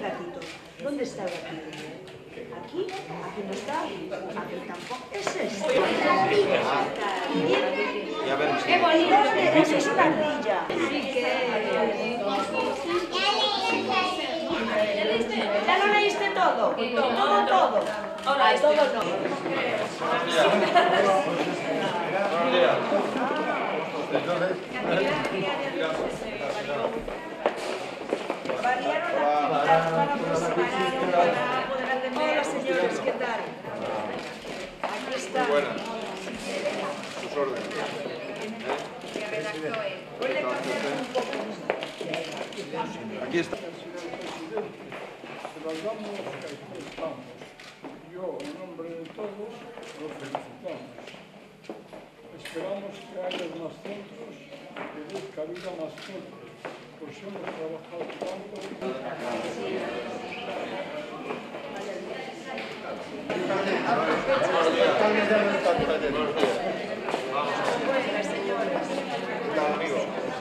gatito? ¿Dónde está el gatito? aquí, aquí no está, aquí tampoco. Es esto. Qué bonito, es una ardilla. Ya lo leíste todo, todo, todo. Ahora, todo este. no para separaron para poder atender. Hola señores, ¿qué tal? Aquí está. Buenas. Sus órdenes. Puede cambiar un poco. Aquí está. Se las damos que estamos. Yo, en nombre de todos, los felicitamos. Esperamos que haya más centros, que dé cabida a más centros, pues hemos trabajado